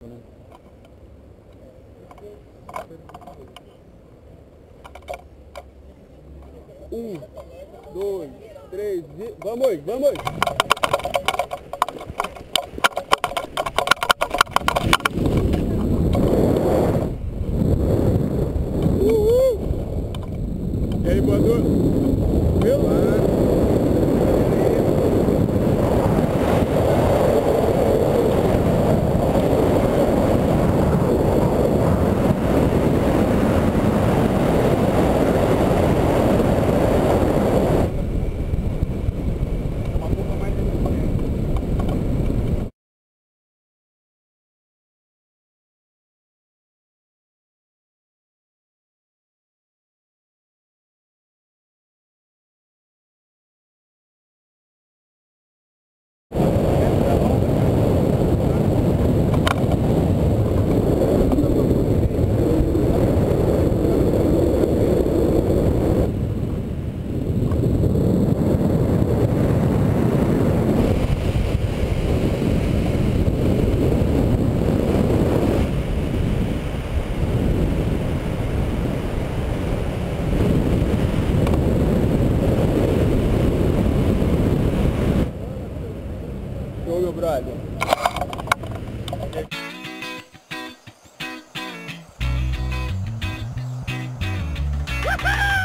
Um, dois, três e... Vamos, vamos! Uhul! E aí, voador? Viu? Uma Show, meu brother. Woohoo!